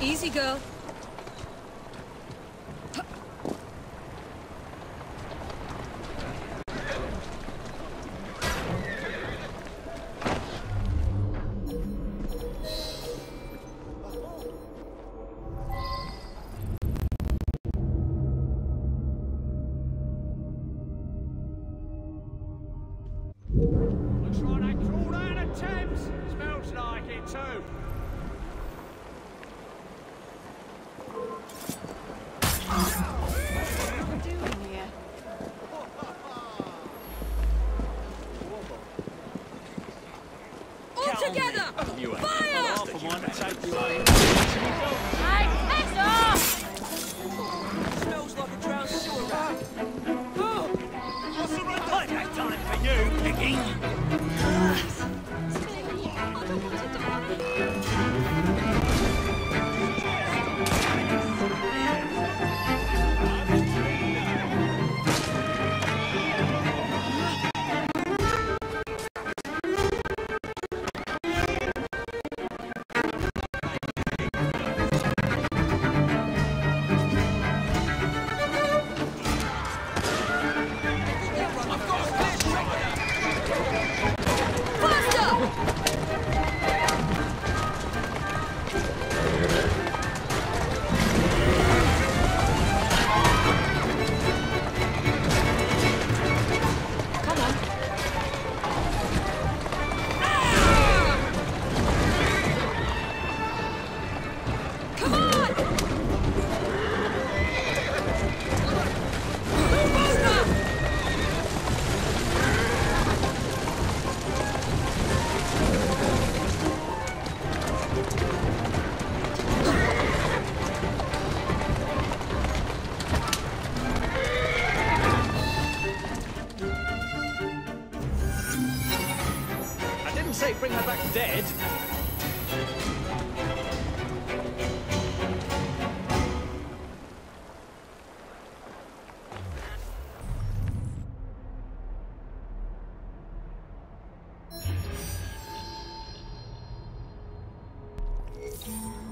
Easy, girl. Looks like they crawled out of Thames. Smells like it too. together! Fire! say bring her back dead. Yeah.